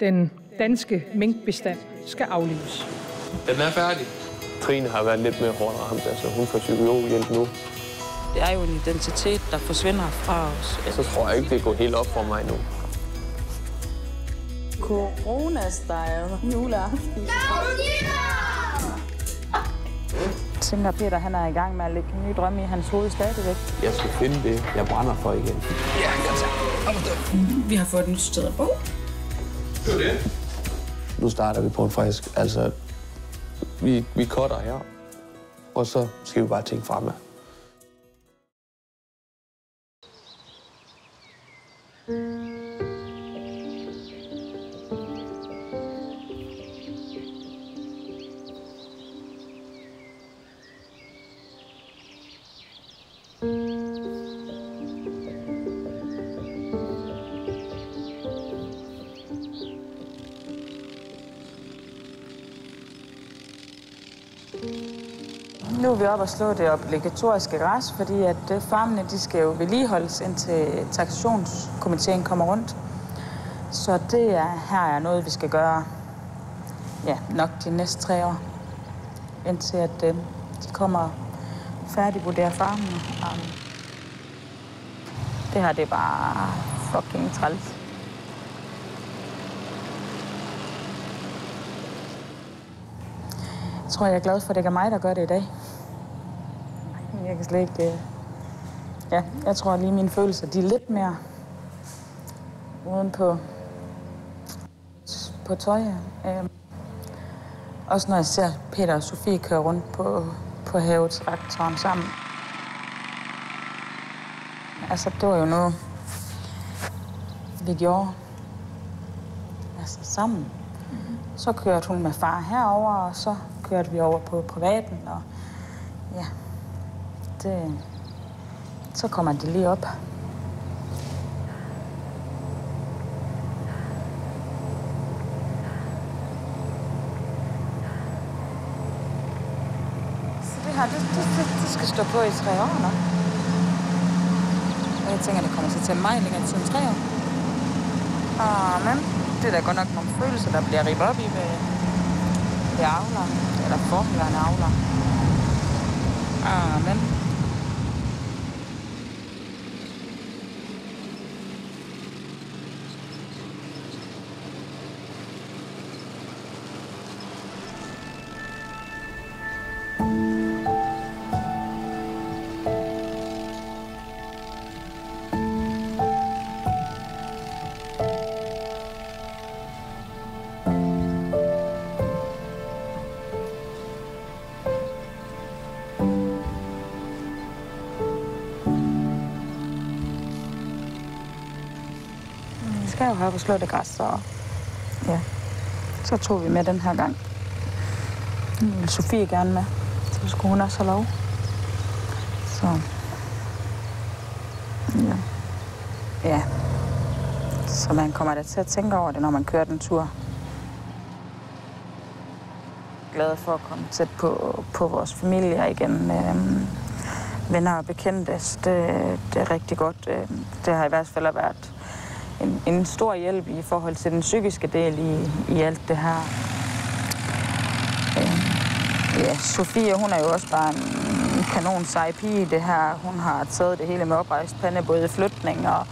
Den danske minkbestand skal aflives. Den er færdig. Trine har været lidt mere hårdt ramt. Altså, hun får psykologhjælp nu. Det er jo en identitet, der forsvinder fra os. Så tror jeg ikke, det går helt op for mig nu. Corona-style juleaften. Jeg tænker, Peter han er i gang med at lægge nye drømme i hans hoved stadigvæk. Jeg skal finde det, jeg brænder for igen. Vi har fået et nyt sted at bo. Nu starter vi på en frisk. Altså, vi, vi cutter her, og så skal vi bare tænke fremad. Nu er vi op og slå det obligatoriske græs, fordi at øh, farmene de skal jo vedligeholdes, indtil taxationskomiteen kommer rundt. Så det er, her er noget, vi skal gøre ja, nok de næste tre år, indtil at øh, de kommer færdigvurdere farmene. Det her, det er bare fucking træls. Jeg tror, jeg er glad for, at det ikke er mig, der gør det i dag. Kan slet ikke... øh, Ja, jeg tror lige, mine følelser, de er lidt mere uden på, på tøj. Øh. også når jeg ser Peter og Sofie køre rundt på, på havetraktoren sammen. Altså, det var jo noget, vi gjorde altså, sammen. Så kørte hun med far herover, og så kørte vi over på privaten, og ja, det, så kommer de lige op. Så det her, det, det, det, det skal stå på i tre år nu. Og jeg tænker, det kommer til at tage mig længere tid end tre år. Ah, men det er da godt nok nogle følelser, der bliver ribbet op i ved, ved avler. Eller forhåndværende avler. Ah, men skal jo have på slå det græs, så ja. Så tog vi med den her gang. Nu ville Sofie gerne med, så skulle hun også have lov. Så ja. Ja. Så man kommer da til at tænke over det, når man kører den tur. Glad for at komme tæt på, på vores familie igen. Øhm, venner og bekendte, det, det er rigtig godt. Øh, det har i hvert fald været en, en stor hjælp i forhold til den psykiske del i, i alt det her. Øh, ja, Sofie, hun er jo også bare en kanon sej pige det her. Hun har taget det hele med oprejst pande, både flytning og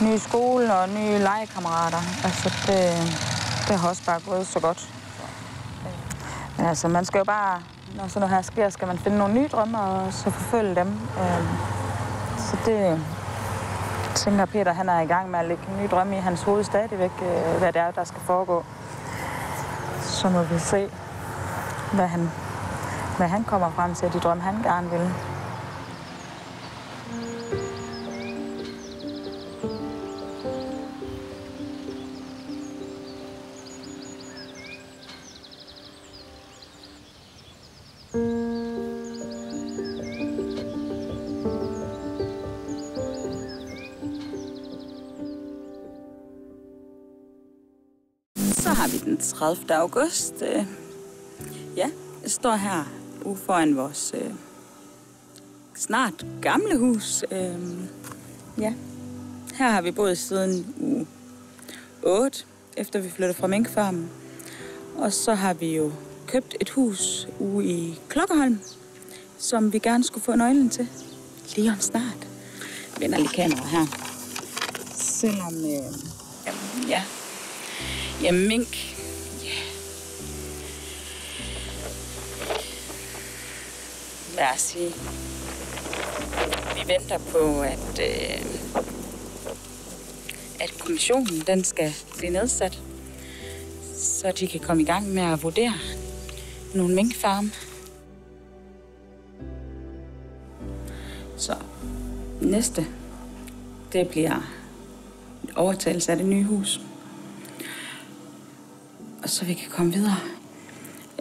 ny skole og nye legekammerater. Altså, det, det har også bare gået så godt. Men altså, man skal jo bare, når sådan noget her sker, skal man finde nogle nye drømme og så forfølge dem. Øh, så det, tænker Peter, han er i gang med at lægge nye drømme i hans hoved stadigvæk, øh, hvad det er, der skal foregå. Så må vi se, hvad han, hvad han kommer frem til, de drømme, han gerne vil. Så har vi den 30. august. Øh, Ja, jeg står her ude foran vores øh, snart gamle hus. Øh, ja, her har vi boet siden uge 8. efter vi flyttede fra minkfarmen. Og så har vi jo købt et hus ude i Klokkerholm, som vi gerne skulle få nøglen til. Lige om snart. Vender lige kameraet her. Selvom, øh, ja, ja. Mink. Ja. Lad os sige. Vi venter på, at, øh, at kommissionen den skal blive nedsat, så de kan komme i gang med at vurdere nogle minkfarme. Så næste, det bliver overtagelse af det nye hus. Så vi kan komme videre.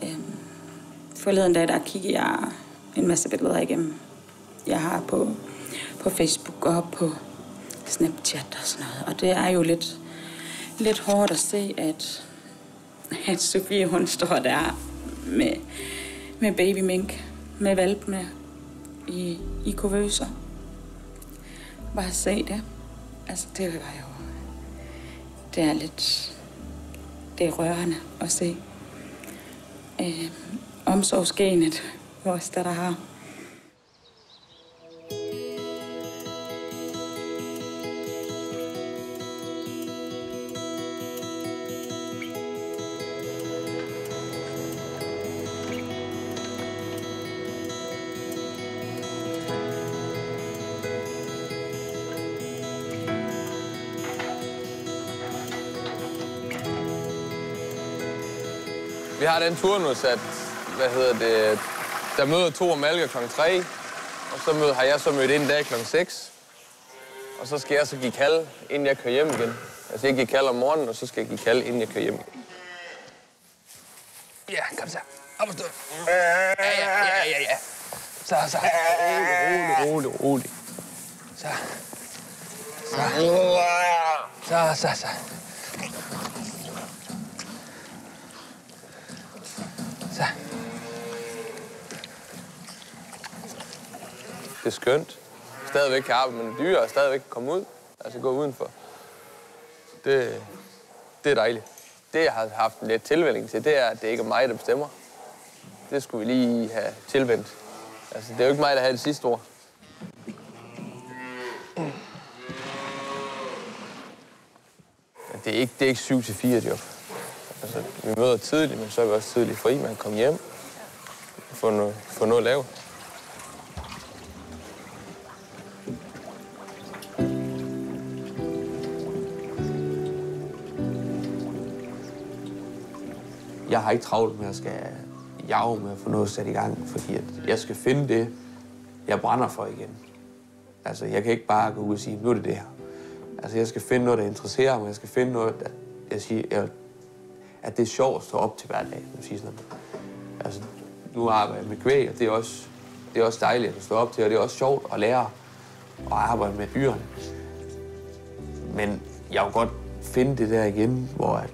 Øhm, forleden dag, der kiggede jeg en masse billeder igennem. Jeg har på, på Facebook og på Snapchat og sådan noget. Og det er jo lidt, lidt hårdt at se, at, at Sofie hun står der med, med baby mink, med valpene i, i kuvøser. Bare se det. Altså, det var jo... Det er lidt... Det er rørende at se. Øh, omsorgsgenet, vores der der har. Vi har den turnus, at hvad hedder det, der møder to og Malke kl. 3, og så møder, har jeg så mødt ind dag kl. 6. Og så skal jeg så give kald, inden jeg kører hjem igen. Altså jeg giver kald om morgenen, og så skal jeg give kald, inden jeg kører hjem igen. Ja, kom så. Op og stå. Ja, ja, ja, ja, ja. Så, så. Rolig, rolig, rolig, rolig. Så. Så. Så, så, så. Så. Det er skønt. Stadigvæk kan arbejde med dyr, og stadigvæk komme ud. Altså gå udenfor. Det, det er dejligt. Det, jeg har haft en lidt tilvænning til, det er, at det ikke er mig, der bestemmer. Det skulle vi lige have tilvendt. Altså, det er jo ikke mig, der har det sidste ord. Det er ikke, det er ikke 7 til 4 job. Altså, vi møder tidligt, men så er vi også tidligt fri. Man kan komme hjem, få noget, få noget at lave. Jeg har ikke travlt med at skal jage med at få noget sat i gang, fordi at jeg skal finde det, jeg brænder for igen. Altså, jeg kan ikke bare gå ud og sige, nu er det det her. Altså, jeg skal finde noget, der interesserer mig. Jeg skal finde noget, der, jeg siger, jeg, at det er sjovt at stå op til hver dag. Sige sådan noget. Altså, nu arbejder jeg med kvæg, og det er, også, det er også dejligt at stå op til, og det er også sjovt at lære at arbejde med dyrene. Men jeg vil godt finde det der igen, hvor, at,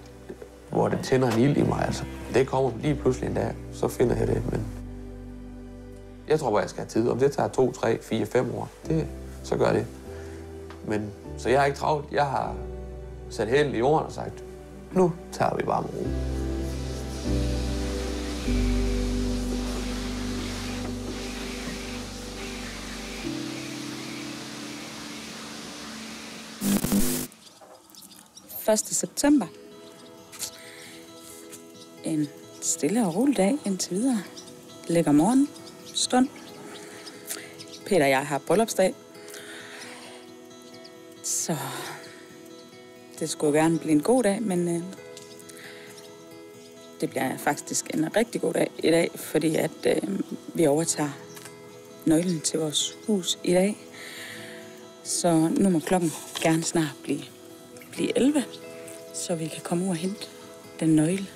hvor det tænder en ild i mig. Altså, det kommer lige pludselig en dag, så finder jeg det. Men jeg tror bare, jeg skal have tid. Om det tager to, tre, fire, fem år, det, så gør det. Men, så jeg har ikke travlt. Jeg har sat hælen i jorden og sagt, nu tager vi bare med ro. Første september. En stille og rolig dag indtil videre. Lækker morgen. Stund. Peter og jeg har bryllupsdag. Så det skulle gerne blive en god dag, men øh, det bliver faktisk en rigtig god dag i dag, fordi at øh, vi overtager nøglen til vores hus i dag. Så nu må klokken gerne snart blive, blive 11, så vi kan komme ud og hente den nøgle.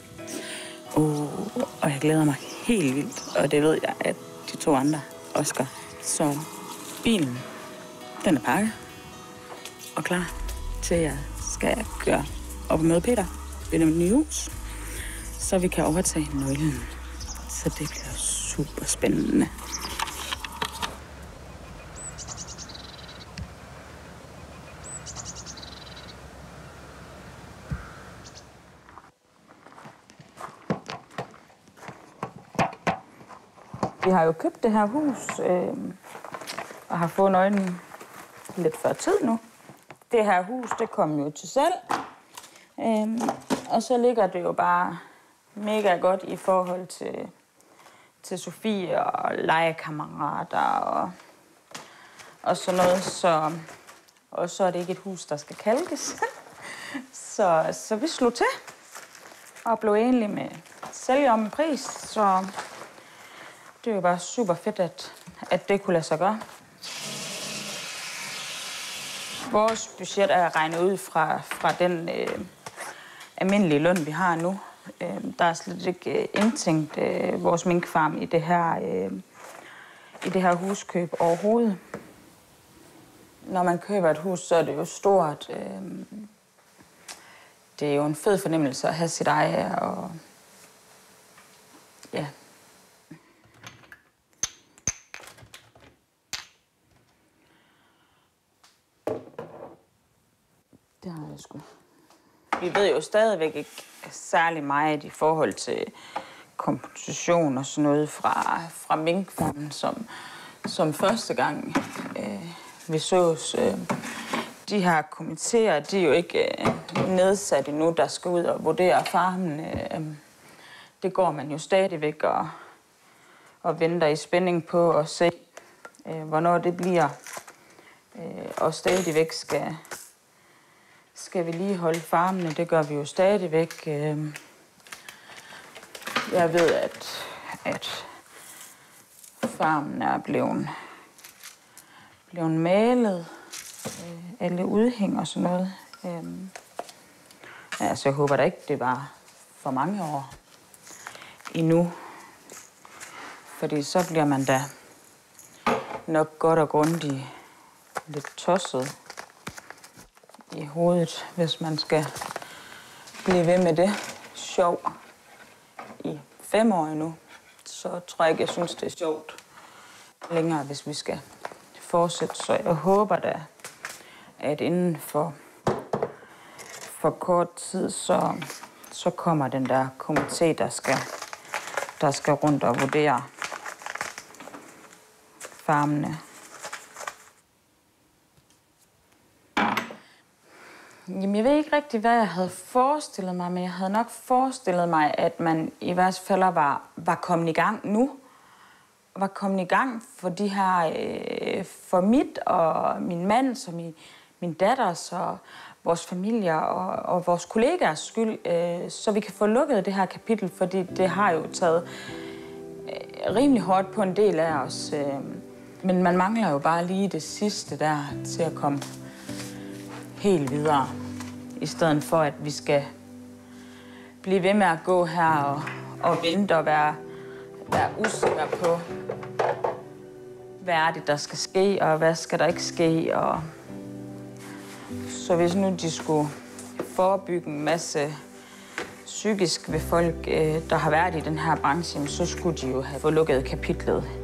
Og, og jeg glæder mig helt vildt, og det ved jeg, at de to andre også gør. Så bilen, den er pakket og klar til, at jeg skal køre op og møde Peter ved det nye hus, så vi kan overtage nøglen. Så det bliver super spændende. Vi har jo købt det her hus øh, og har fået nøglen lidt før tid nu. Det her hus, det kom jo til salg. Øh, og så ligger det jo bare mega godt i forhold til, til Sofie og legekammerater og, og sådan noget. Så, og så er det ikke et hus, der skal kalkes. så, så vi slog til og blev enige med sælge om en pris. Så det er jo bare super fedt, at, at det kunne lade sig gøre. Vores budget er regnet ud fra, fra den øh, almindelige løn, vi har nu. Øh, der er slet ikke øh, indtænkt øh, vores minkfarm i det her, øh, i det her huskøb overhovedet. Når man køber et hus, så er det jo stort. Øh, det er jo en fed fornemmelse at have sit eje, og ja. Det har jeg sgu. Vi ved jo stadigvæk ikke særlig meget i forhold til kompensation og sådan noget fra, fra minkfarmen, som, som første gang øh, vi sås. Øh, de her komitéer, de er jo ikke øh, nedsat endnu, der skal ud og vurdere farmen. Øh, det går man jo stadigvæk og, og venter i spænding på at se, øh, hvornår det bliver. Øh, og stadigvæk skal, skal vi lige holde farmene. Det gør vi jo stadigvæk. Øh. Jeg ved, at, at farmen er blevet, blevet malet. Øh, alle udhæng og sådan noget. Øh. Altså, jeg håber da ikke, det var for mange år endnu. Fordi så bliver man da nok godt og grundigt lidt tosset i hovedet, hvis man skal blive ved med det sjov i fem år endnu. Så tror jeg ikke, jeg synes, det er sjovt længere, hvis vi skal fortsætte. Så jeg håber da, at inden for, for kort tid, så, så kommer den der komité, der skal, der skal rundt og vurdere farmene. Jamen, jeg ved ikke rigtig, hvad jeg havde forestillet mig, men jeg havde nok forestillet mig, at man i hvert fald var, var kommet i gang nu. Var kommet i gang for de her, øh, for mit og min mand, som min, min datters og vores familier og, og vores kollegaers skyld, øh, så vi kan få lukket det her kapitel, fordi det har jo taget øh, rimelig hårdt på en del af os. Øh, men man mangler jo bare lige det sidste der til at komme helt videre, i stedet for at vi skal blive ved med at gå her og, og vente og være, være usikre på, hvad er det, der skal ske, og hvad skal der ikke ske, og så hvis nu de skulle forebygge en masse psykisk ved folk, øh, der har været i den her branche, så skulle de jo have fået lukket kapitlet.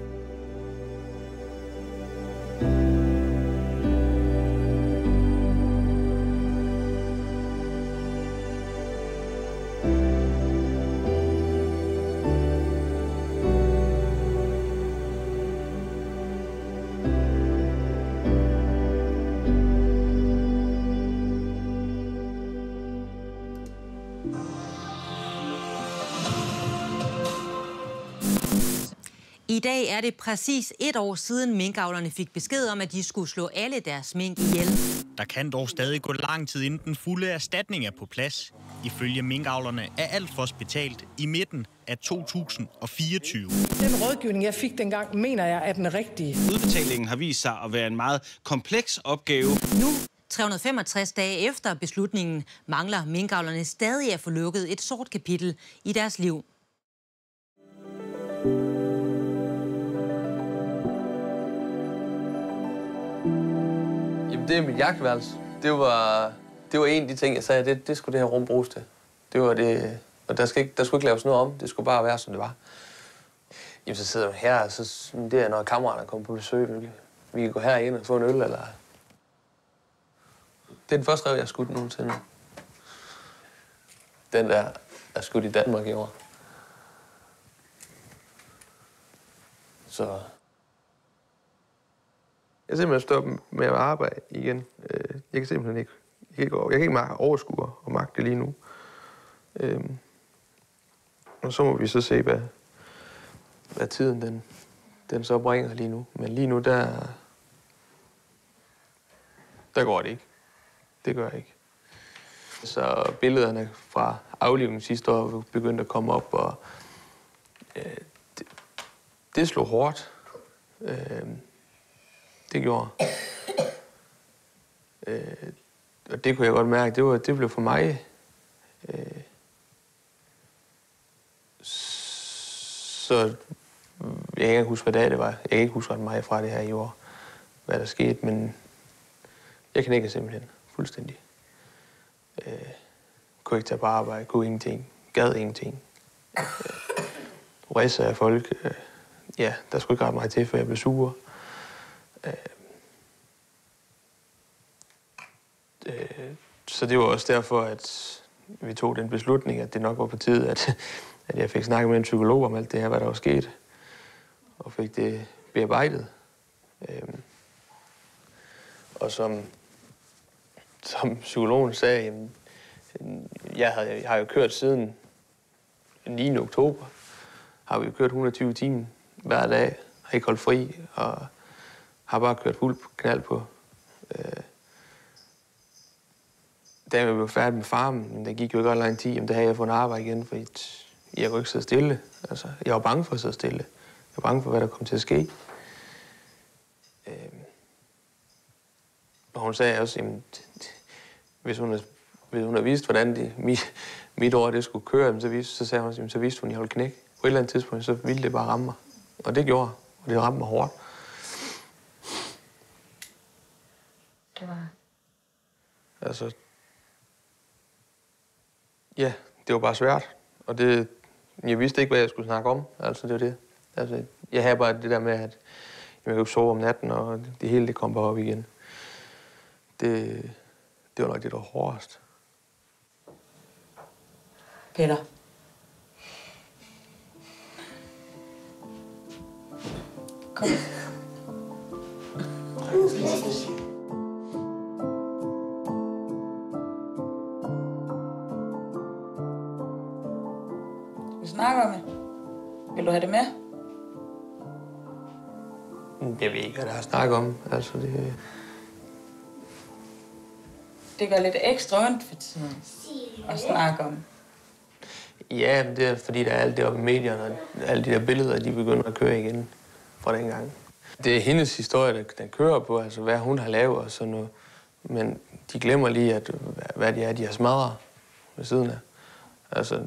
I dag er det præcis et år siden minkavlerne fik besked om, at de skulle slå alle deres mink ihjel. Der kan dog stadig gå lang tid, inden den fulde erstatning er på plads. Ifølge minkavlerne er alt for betalt i midten af 2024. Den rådgivning, jeg fik dengang, mener jeg er den rigtige. Udbetalingen har vist sig at være en meget kompleks opgave. Nu 365 dage efter beslutningen mangler minkavlerne stadig at få lukket et sort kapitel i deres liv. Det er mit jagtværelse. Det var, det var en af de ting, jeg sagde, det, det skulle det her rum bruges til. Det var det, og der, skal ikke, der skulle ikke laves noget om. Det skulle bare være, som det var. Jamen, så sidder jeg her, og så, det er, når kammeraterne kommer på besøg. Vi, vi kan gå herind og få en øl, eller... Det er den første rev, jeg har skudt nogensinde. Den der er skudt i Danmark i år. Så jeg simpelthen stoppe med at arbejde igen. Øh, Jeg kan simpelthen ikke, jeg kan ikke, jeg kan ikke mag- overskue og magte lige nu. Øhm, og så må vi så se, hvad, hvad tiden den, den så bringer lige nu. Men lige nu, der, der går det ikke. Det gør jeg ikke. Så billederne fra aflivningen sidste år begyndte at komme op, og øh, det, det slog hårdt. Øh, det gjorde. Øh, og det kunne jeg godt mærke, det, var, det blev for mig... Øh, så jeg kan ikke huske, hvad dag det var. Jeg kan ikke huske ret meget fra det her i år, hvad der skete, men jeg kan ikke simpelthen fuldstændig. Øh, kunne ikke tage på arbejde, kunne ingenting, gad ingenting. Øh, Risse af folk, øh, ja, der skulle ikke ret meget til, før jeg blev sur. Øh, øh, så det var også derfor, at vi tog den beslutning, at det nok var på tide, at, at jeg fik snakket med en psykolog om alt det her, hvad der var sket, og fik det bearbejdet. Øhm, og som, som psykologen sagde, jamen, jeg, havde, jeg har jo kørt siden 9. oktober, har vi jo kørt 120 timer hver dag, har ikke holdt fri, og har bare kørt fuld knald på. Øh, da jeg blev færdig med farmen, men der gik jo ikke ret lang tid, jamen, der havde jeg fundet arbejde igen, for jeg kunne ikke sidde stille. Altså, jeg var bange for at sidde stille. Jeg var bange for, hvad der kom til at ske. Øh, og hun sagde også, jamen, hvis hun, havde, hvis hun havde vist, hvordan det, mit, mit år det skulle køre, så, viste, så sagde hun, jamen, så vidste hun, at jeg holdt knæk. På et eller andet tidspunkt, så ville det bare ramme mig. Og det gjorde, og det ramte mig hårdt. Det var... Altså, ja, det var bare svært. Og det, jeg vidste ikke, hvad jeg skulle snakke om. Altså, det var det. Altså, jeg havde bare det der med, at jeg kunne sove om natten, og det hele det kom bare op igen. Det, det var nok det, der var hårdest. Peter. Kom. Vi snakker om det. Vil du have det med? Jeg ved ikke, hvad der er snak om. Altså, det, Det gør lidt ekstra ondt for tiden at snakke om. ja, det er fordi, der er alt det oppe i medierne, og alle de der billeder, de begynder at køre igen fra dengang. Det er hendes historie, der, den kører på, altså hvad hun har lavet og sådan noget. Men de glemmer lige, at, hvad det er, de har smadret ved siden af. Altså,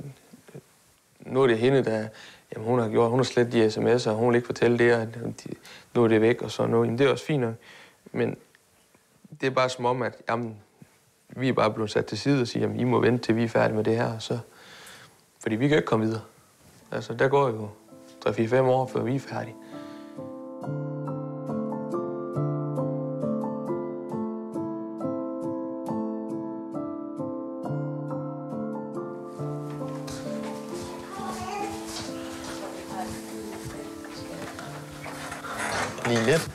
nu er det hende, der jamen, hun har gjort. Hun har slet de sms'er, og hun vil ikke fortælle det, og de, nu er det væk og sådan noget. Jamen, det er også fint nok. Men det er bare som om, at jamen, vi er bare blevet sat til side og siger, jamen, I må vente, til vi er færdige med det her. Så, fordi vi kan ikke komme videre. Altså, der går jo 3-4-5 år, før vi er færdige. Lige lidt.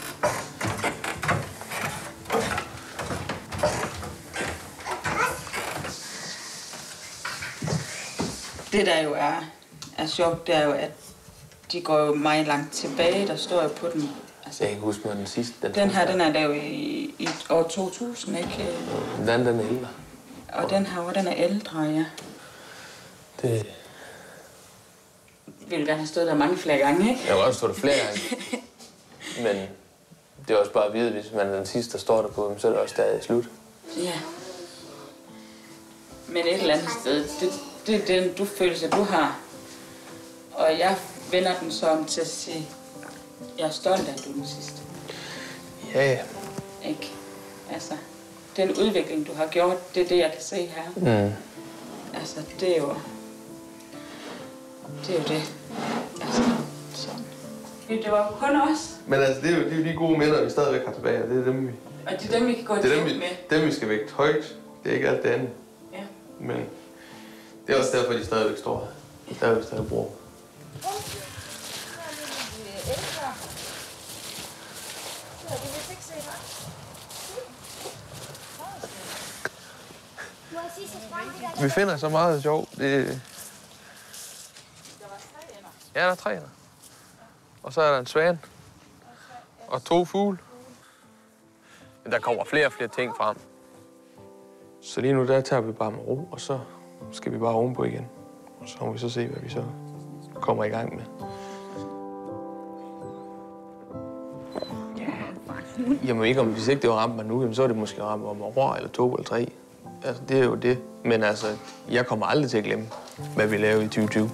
Det der jo er, er sjovt, det er jo, at de går jo meget langt tilbage. Der står jo på den. Altså, Jeg kan ikke huske, hvad den sidste... Den, den her, den er lavet i, i år 2000, ikke? Den den er ældre. Og den her, den er ældre, ja. Det, Vi vil gerne have stået der mange flere gange, ikke? jeg har også stået der flere gange. Men det er også bare at vide, hvis man er den sidste, der står der på, så er det også stadig slut. Ja. Men et eller andet sted, det, det er den du følelse, du har. Og jeg vender den så om til at sige, jeg er stolt af, at du er den sidste. Ja, ja. Ikke? Altså, den udvikling, du har gjort, det er det, jeg kan se her. Mm. Altså, det er jo... Det er jo det. Altså, sådan. Det var kun os. Men altså, det er, jo, det er jo de gode minder, vi stadigvæk har tilbage, og det er dem, vi, Og det er dem, vi kan gå det er dem, vi, med. dem, vi skal vægte højt. Det er ikke alt det andet. Ja. Men det er også derfor, de stadigvæk står her. De stadigvæk stadig bruger. Vi finder så meget sjov. Det... Ja, der er tre ender. Og så er der en svan. Og to fugle. Men der kommer flere og flere ting frem. Så lige nu, der tager vi bare med ro, og så skal vi bare ovenpå igen. Og så må vi så se, hvad vi så kommer i gang med. Ja, Jamen ikke om, hvis ikke det var ramt mig nu, jamen, så er det måske ramt om et år, eller to, eller tre. Altså, det er jo det. Men altså, jeg kommer aldrig til at glemme, hvad vi lavede i 2020.